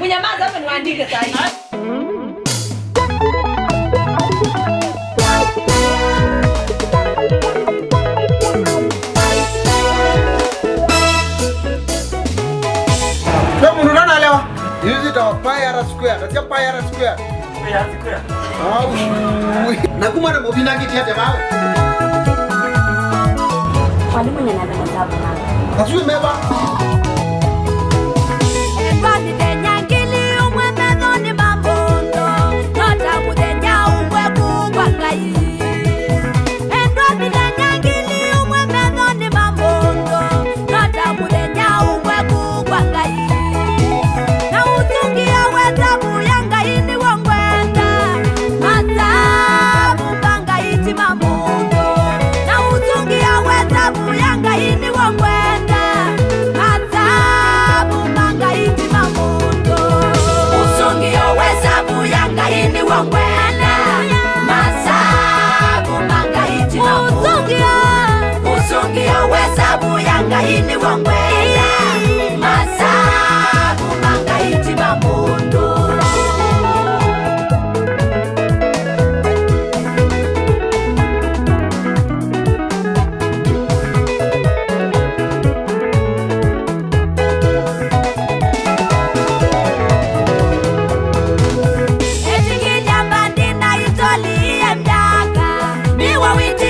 Mnyamaza hapo niwaandike saa hii. Pyra Square. Katika Pyra Square. Pyra Square. Au. Na kuma na mobina kiti hata mawe. Mwalimu nyanya na sababu. Asui meba. mangaini wangwela masabu mangaiti vamundu etikijambandinaitoliye mdaka miwawiti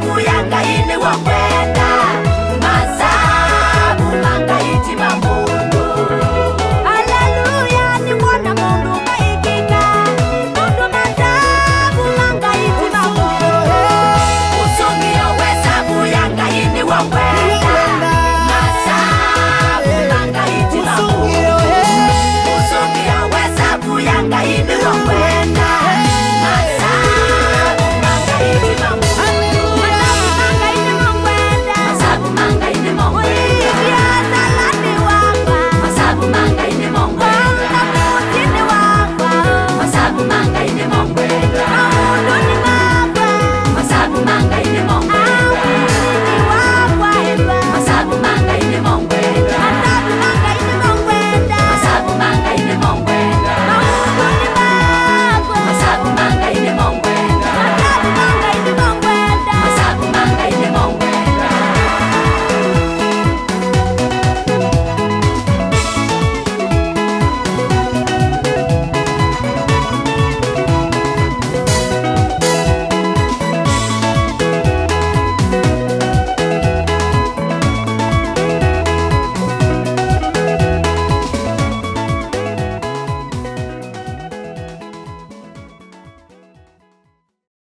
kuyanga yini wokwenda